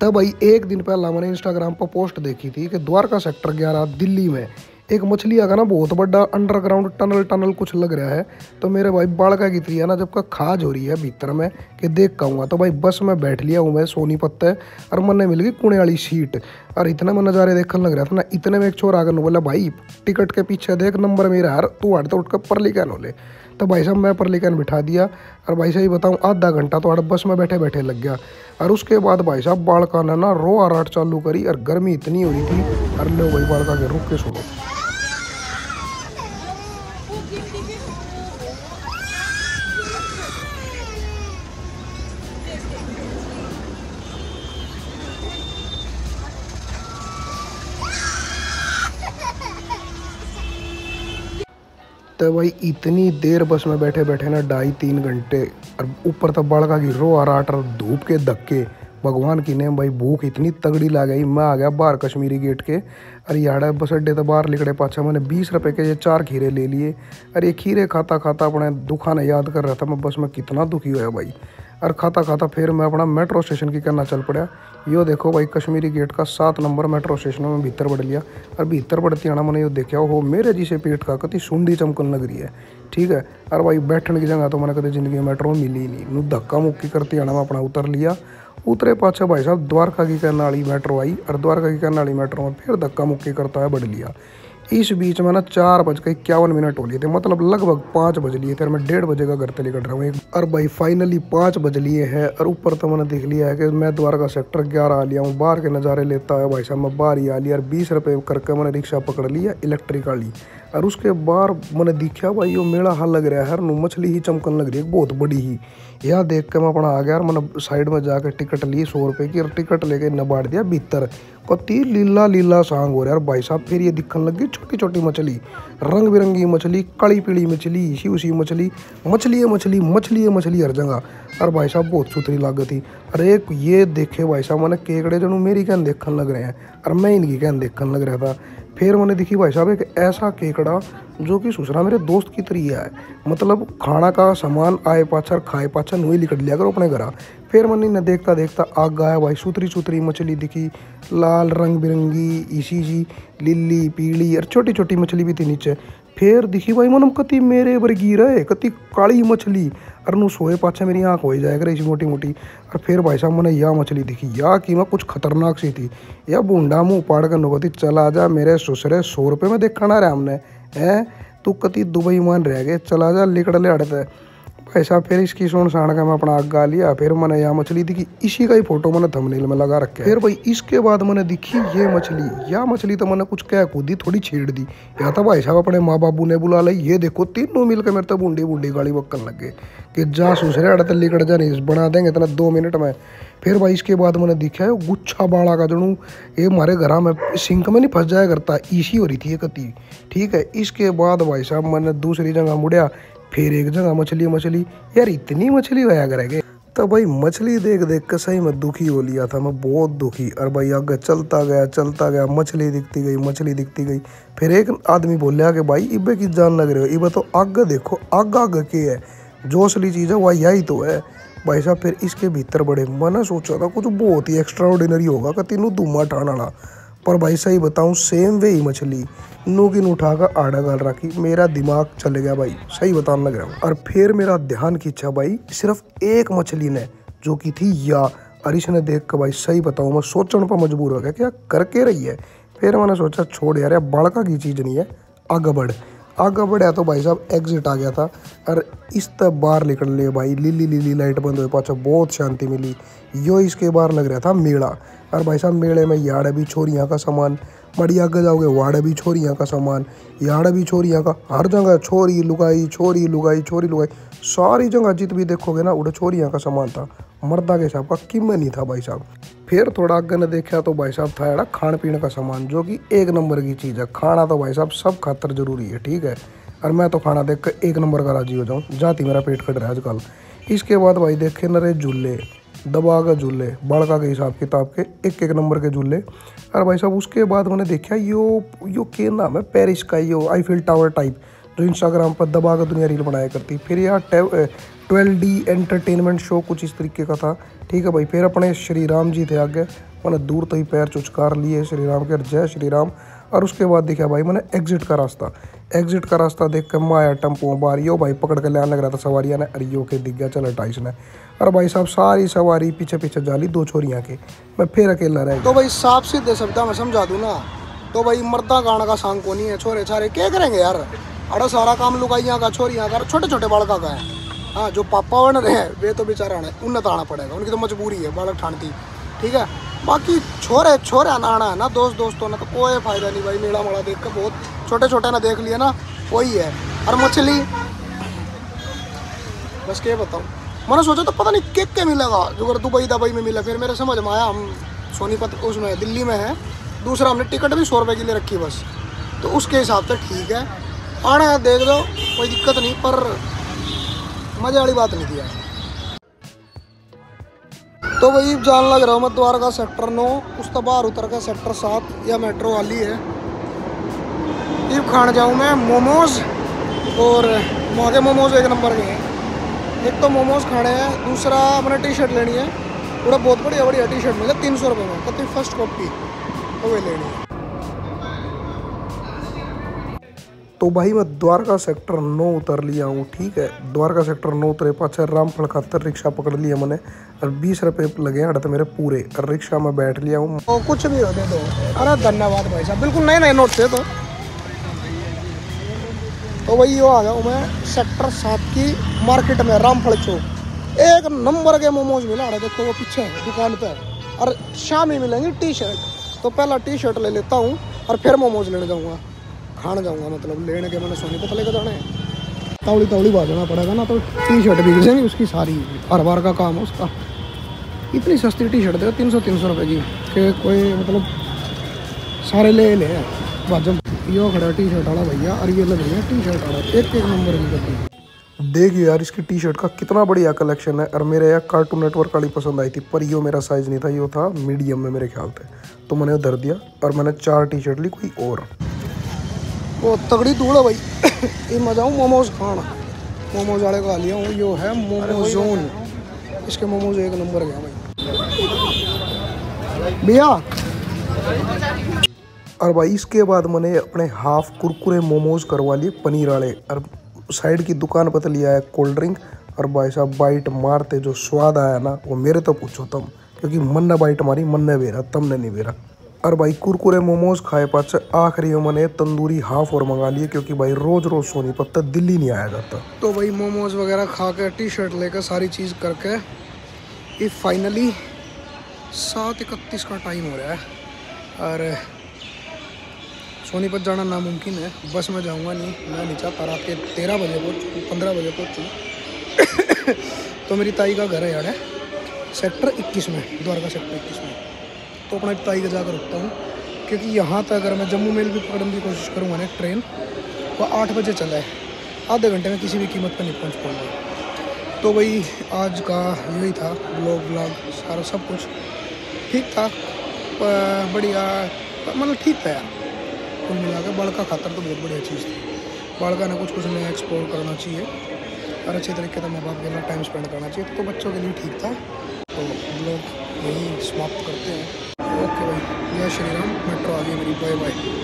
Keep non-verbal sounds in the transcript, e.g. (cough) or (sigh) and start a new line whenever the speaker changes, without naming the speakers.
तब भाई एक दिन पहला मैंने इंस्टाग्राम पर पोस्ट देखी थी कि द्वारका सेक्टर ग्यारह, दिल्ली में एक मछली आगा ना बहुत बड़ा अंडरग्राउंड टनल टनल कुछ लग रहा है। तो मेरे भाई बालका की थी, है ना, जब का खाज हो रही है भीतर में कि देख कहूँगा तो भाई बस में बैठ लिया हूँ मैं सोनीपत और मन मिल गई कुणे वाली सीट और इतना मैं नज़ारे देखने लग रहा था ना, इतने में एक छोर आकर बोला, भाई टिकट के पीछे देख नंबर मेरा यार, तू हट तो उठ कर पर लिखा नो ले तो भाई साहब, मैं पर लेकर बिठा दिया और भाई साहब, ये बताऊँ, आधा घंटा तो बस में बैठे बैठे लग गया। और उसके बाद भाई साहब बाड़का ने ना रो आराट चालू करी और गर्मी इतनी हो रही थी। अरे लो भाई बाड़का के रुक के सुनो तो भाई, इतनी देर बस में बैठे बैठे ना ढाई तीन घंटे, और ऊपर तो बड़का की रो आ आटर धूप के धक्के। भगवान की ने भाई, भूख इतनी तगड़ी ला गई, मैं आ गया बाहर कश्मीरी गेट के अरे यार बस अड्डे तो बाहर निकले पाछा, मैंने बीस रुपए के ये चार खीरे ले लिए अरे खीरे खाता खाता अपने दुखा ने याद कर रहा था, मैं बस में कितना दुखी हुआ भाई। और खाता खाता फिर मैं अपना मेट्रो स्टेशन की करना चल पड़ा यो देखो भाई, कश्मीरी गेट का सात नंबर मेट्रो स्टेशन में भीतर बढ़ लिया। और भीतर बढ़ती आना मैंने यो देखा हो मेरे जिसे पेट का कति सुंडी चमकन लग रही है। ठीक है? और भाई, बैठने की जगह तो मैंने कभी ज़िंदगी में मेट्रो मिली नहीं। नू धक्का मुक्की करती आना मैं अपना उतर लिया। उतरे पाछे भाई साहब, द्वारका की करने वाली मेट्रो आई। और द्वारका की करने वाली मेट्रो में फिर धक्का मुक्की करता है बढ़ लिया। इस बीच में ना चार बज के इक्यावन मिनट हो लिए थे। मतलब लगभग पाँच बज लिए थे और मैं डेढ़ बजे का घर तले कट रहा हूँ। एक और भाई फाइनली पाँच बज लिए हैं और ऊपर तो मैंने देख लिया है कि मैं द्वारका सेक्टर ग्यारह आ लिया हूँ। बाहर के नज़ारे लेता है भाई साहब, मैं बाहर ही आ लिया और बीस रुपये करके मैंने रिक्शा पकड़ लिया इलेक्ट्रिक वाली। और उसके बाहर मैंने दिखा, भाई वो मेला हाल लग रहा है नू मछली ही चमकन लग रही है, बहुत बड़ी ही। यहाँ देख के मैं अपना आ गया और मैंने साइड में जाकर टिकट ली सौ रुपये की और टिकट लेके नबाड़ दिया भीतर। कति लीला लीला सांग हो रहा और भाई साहब, फिर ये दिखने लगी छोटी छोटी मछली। रंग बिरंगी मछली कड़ी पीली मछली, इसी उसी मछली। मछली है मछली मछली है मछली हर जगह। और भाई साहब, बहुत सुथरी लागत थी। अरे ये देखे भाई साहब, मैंने केकड़े जो मेरी कहन देखने लग रहे हैं। और मैं इनकी कहन देखने लग रहा था। फिर मैंने देखी, भाई साहब, एक ऐसा केकड़ा जो कि सुसरा मेरे दोस्त की तरीका है मतलब खाना का सामान आए पाछर खाए पाछर नुई लिकट लिया करो अपने घर। फिर मैंने न देखता देखता आग गाया भाई सुथरी सुथरी मछली दिखी, लाल रंग बिरंगी इसी जी लिल्ली पीली, और छोटी छोटी मछली भी थी नीचे। फिर दिखी, भाई, मनम कति मेरे बरगी रहे, कति काली मछली। और नु सोए पाछे मेरी आँख हो जाएगा ऐसी मोटी मोटी और फिर भाई साहब मैंने यह मछली दिखी। या कि कुछ खतरनाक सी थी। यह बूंडा मुँह पाड़ कर नुकती चला जा मेरे ससुरे सौ रुपये में देखा ना। रहा हमने है? तू कति दुबई मान रह गए। चला जा, लिकड़ ले ऐसा फिर इसकी सोन साण का मैं अपना आग लिया, फिर मैंने यहाँ मछली दिखी। इसी का ही फ़ोटो मैंने थंबनेल में लगा रखे फिर भाई, इसके बाद मैंने दिखी ये मछली। या मछली तो मैंने कुछ कह कूदी थोड़ी छेड़ दी। या तो भाई साहब अपने माँ बाबू ने बुला ली ये देखो, तीनों मिलकर मेरे तो बूंडी बूंडी गाड़ी बक्कन लग। गए कि जा सुसरे अड़े तल्ली कड़ जा नहीं बना देंगे इतना दो मिनट में। फिर भाई, इसके बाद मैंने दिखा है गुच्छा बाड़ा का जनू ये हमारे घर में सिंक में नहीं फंस जाया करता, इसी हो रही थी ये ठीक है, इसके बाद भाई साहब मैंने दूसरी जगह मुड़िया। फिर एक जगह मछली मछली। यार, इतनी मछली होया करेंगे तो भाई, मछली देख देख के सही में दुखी हो लिया था, मैं बहुत दुखी। और भाई, आगे चलता गया चलता गया, मछली दिखती गई, मछली दिखती गई। फिर एक आदमी बोलिया कि, भाई, इबे की जान लग रही हो? इबे तो आगे देखो, आग आग के है। जो असली चीज़ है, वह यही तो है। भाई साहब, फिर इसके भीतर बड़े मैंने सोचा था, कुछ बहुत ही एक्स्ट्रा होगा कि तीनों धुआँ ठाना पर भाई सही बताऊँ सेम वे ही मछली। नूगिन उठाकर आड़ा गाल रखी। मेरा दिमाग चल गया भाई, सही बताने लग रहा हूँ। और फिर मेरा ध्यान खींचा भाई, सिर्फ़ एक मछली ने, जो कि थी या। अरिश ने देख कर भाई सही बताऊँ, मैं सोचने पर मजबूर हो गया क्या करके रही है। फिर मैंने सोचा, छोड़ यार बड़का की चीज़ नहीं है, आगे बढ़। आगे बढ़िया तो भाई साहब एग्जिट आ गया था। और इस तब बाहर निकल लिए भाई, लीली लीली लाइट बंद हुई पाचा बहुत शांति मिली। यो इसके बाहर लग रहा था मेला। और भाई साहब मेले में यार अभी छोरियाँ का सामान बड़ी आगे जाओगे, वाड़े भी छोरियाँ का सामान, याड़ भी छोरियाँ का, हर जगह छोरी लुगाई छोरी लुगाई छोरी लुगाई, सारी जगह जित भी देखोगे ना, उड़े छोरियाँ का सामान था, मर्दा के हिसाब का कीमत नहीं था भाई साहब। फिर थोड़ा आगे ने देखा तो भाई साहब था यार खाने पीने का सामान, जो कि एक नंबर की चीज़ है। खाना तो भाई साहब सब खातर ज़रूरी है, ठीक है? और मैं तो खाना देख कर एक नंबर का राज़ी हो जाऊँ, जाती मेरा पेट कट रहा है आजकल। इसके बाद भाई देखे नरे झूले। दबा के झूले बड़का के हिसाब किताब के एक एक नंबर के झूले। और भाई साहब, उसके बाद मैंने देखा, यो यो के नाम है? पेरिस का यो आईफिल टावर टाइप जो इंस्टाग्राम पर दबा कर दुनिया रील बनाया करती। फिर यहाँ ट्वेल्व डी एंटरटेनमेंट शो कुछ इस तरीके का था। ठीक है भाई, फिर अपने श्री राम जी थे आगे। मैंने दूर तो ही पैर चुचकार लिए, श्री राम के जय श्री राम। और उसके बाद देखा भाई, मैंने एग्जिट का रास्ता। एग्जिट का रास्ता देख कर मैं आया टम्पो बार यो भाई पकड़ के लाने लग रहा था सवारियाँ ने अरे यो के दिख गया, चल अट्ठाईस ने। और भाई साहब, सारी सवारी पीछे पीछे जाली दो छोरियाँ के। मैं फिर अकेला रह
तो भाई साफ़ सीधे शब्द मैं समझा दूँ ना तो भाई मर्दा गाना का सांग को नहीं है? छोरे छारे, क्या करेंगे यार? अरे सारा काम लुगाइयाँ का, छोरियाँ का छोटे छोटे बालका का है। हाँ जो पापा बन रहे हैं, वे तो बेचारा है उन्नत आना पड़ेगा, उनकी तो मजबूरी है, बालक ठानती। ठीक है? बाकी छोरे छोरे आना है ना, दोस्त, दोस्तों ने तो कोई फ़ायदा नहीं भाई, मेला मेला देख कर बहुत छोटे छोटे ना देख लिया ना, वही है। और मछली? बस क्या बताऊँ? मैंने सोचा तो पता नहीं केक के मिलेगा। जो अगर दुबई, दबई में मिला, फिर मेरे समझ में आया, हम सोनीपत उसमें, दिल्ली में है। दूसरा हमने टिकट भी सौ रुपये के लिए रखी बस। तो उसके हिसाब से ठीक है। आना देख लो, कोई दिक्कत नहीं, पर मज़े वाली बात नहीं थी यार। तो वही जान लग रहा हूँ मैं द्वारका सेक्टर नौ उस तो बाहर उतर का सेक्टर सात या मेट्रो वाली है। ये खान जाऊँ मैं, मोमोज, और वहाँ के मोमोज एक नंबर के हैं। एक तो मोमोज खाने हैं, दूसरा अपने टी शर्ट लेनी है। पूरा बहुत बढ़िया बढ़िया टी शर्ट मिले, तीन सौ रुपये में कति फ़र्स्ट कॉपी तो वही लेनी है।
तो भाई मैं द्वारका सेक्टर नौ उतर लिया हूँ, ठीक है? द्वारका सेक्टर नौ उतरे पाछे रामफल खातर रिक्शा पकड़ लिया मैंने और बीस रुपये लगे हैं तो मेरे पूरे। और रिक्शा में बैठ लिया हूँ।
तो कुछ भी हो दे। दो अरे धन्यवाद भाई साहब। बिल्कुल नए नए नोट थे तो। तो वही वो आ गया हूँ मैं सेक्टर सात की मार्केट में, रामफल चौक। एक नंबर के मोमोज मिला रहे देखो वो पीछे दुकान पे। और शाम ही मिलेंगी टी शर्ट तो पहला टी शर्ट ले लेता हूँ और फिर मोमोज लेने जाऊँगा। खाने जाऊँगा मतलब लेने के मैंने सोनी पता लेकर जाना है। तौड़ी तौड़ी बाजना पड़ेगा ना तो टी शर्ट बिक जाएँगी उसकी सारी, हर बार का काम है उसका। इतनी सस्ती टी शर्ट देगा तीन सौ तीन सौ रुपये की, कि कोई मतलब सारे ले ले। बाजम यो खड़ा टी शर्ट वाला भैया, और ये रही है टी शर्ट वाला, एक एक नंबर की गड्डी
देखिए यार, इसकी टी शर्ट का कितना बढ़िया कलेक्शन है, और मेरे यार कार्टून नेटवर्क वाली पसंद आई थी, पर यो मेरा साइज़ नहीं था, यो था मीडियम में मेरे ख्याल से। तो मैंने धर दिया, और मैंने चार टी शर्ट ली, कोई और।
वो तगड़ी धूल है भाई। ये मैं जाऊँ मोमोज खाना। मोमोज वाले को लिया हूँ। यो है मोमो जोन इसके मोमोज एक नंबर गया भाई। भैया।
और भाई, इसके बाद मैंने अपने हाफ़ कुरकुरे मोमोज करवा लिए पनीर वाले। और साइड की दुकान पर तो लिया है कोल्ड ड्रिंक। और भाई साहब, बाइट मारते जो स्वाद आया ना, वो मेरे तो पूछो तुम। क्योंकि मन ने बाइट मारी, मन ने बेरा, तुमने नहीं बेरा। और भाई कुरकुरे मोमोज खाए पास आखिरी में मैंने तंदूरी हाफ़ और मंगा लिए क्योंकि भाई रोज रोज सोनीपत तक दिल्ली नहीं आया जाता।
तो भाई मोमोज वगैरह खा के टी शर्ट लेकर सारी चीज़ करके, ये फाइनली सात इकतीस का टाइम हो रहा है। और सोनीपत जाना नामुमकिन है, बस में जाऊँगा नहीं, मैं नहीं चाहता रात के तेरह बजे पहुँचूँ पंद्रह बजे पहुँचूँ (coughs) तो मेरी ताई का घर है यार है सेक्टर इक्कीस में, द्वारका सेक्टर इक्कीस में। तो अपना ताई का जाकर रुकता हूँ, क्योंकि यहाँ तक अगर मैं जम्मू मेल भी पकड़ने की कोशिश करूँगा ना ट्रेन वो आठ बजे चला है। आधे घंटे में किसी भी कीमत पर नहीं पहुँच पाऊँगा। तो भाई, आज का यही था ब्लॉग व्लॉग सारा सब कुछ। ठीक था बढ़िया मतलब ठीक था यार। कुल मिला के बड़का खातर तो बहुत बढ़िया चीज़ थी। बड़का ने कुछ कुछ नया एक्सप्लोर करना चाहिए। और अच्छे तरीके से माँ बाप के साथ टाइम स्पेंड करना चाहिए। तो बच्चों के लिए ठीक था। तो ब्लॉग यही समाप्त करते हैं। ओके भाई जय श्री राम मेट्रो आ गई मेरी बाय बाय